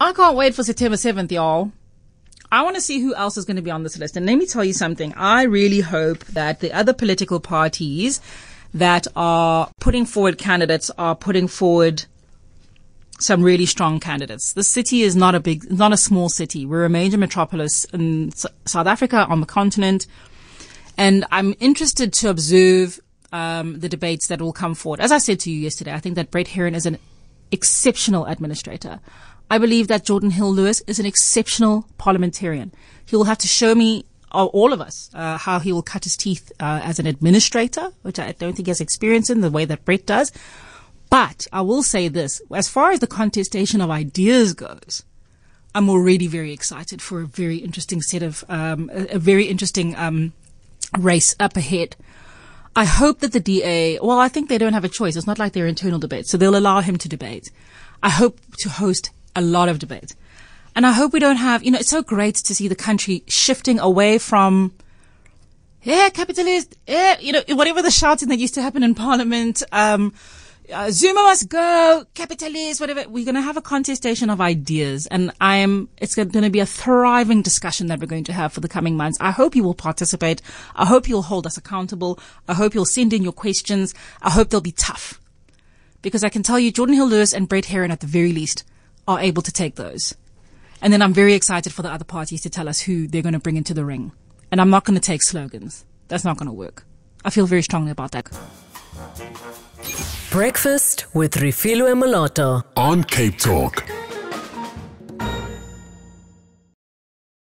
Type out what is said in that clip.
I can't wait for September 7th, y'all. I want to see who else is going to be on this list. And let me tell you something. I really hope that the other political parties that are putting forward candidates are putting forward some really strong candidates. The city is not a big, not a small city. We're a major metropolis in S- South Africa on the continent. And I'm interested to observe um, the debates that will come forward. As I said to you yesterday, I think that Brett Herron is an exceptional administrator. I believe that Geordin Hill-Lewis is an exceptional parliamentarian. He will have to show me, uh, all of us, uh, how he will cut his teeth uh, as an administrator, which I don't think he has experience in the way that Brett does. But I will say this, as far as the contestation of ideas goes, I'm already very excited for a very interesting set of, um, a, a, very interesting um, race up ahead. I hope that the DA, well, I think they don't have a choice. It's not like they're internal debates, so they'll allow him to debate. I hope to host a lot of debate. And I hope we don't have, you know, it's so great to see the country shifting away from, yeah, capitalist, yeah, you know, whatever the shouting that used to happen in parliament, um, uh, Zuma must go, capitalist, whatever. We're going to have a contestation of ideas and I am, it's going to be a thriving discussion that we're going to have for the coming months. I hope you will participate. I hope you'll hold us accountable. I hope you'll send in your questions. I hope they'll be tough because I can tell you Geordin Hill-Lewis and Brett Herron at the very least are able to take those. And then I'm very excited for the other parties to tell us who they're going to bring into the ring. And I'm not going to take slogans. That's not going to work. I feel very strongly about that. Breakfast with Refilwe Moloto on Cape Talk.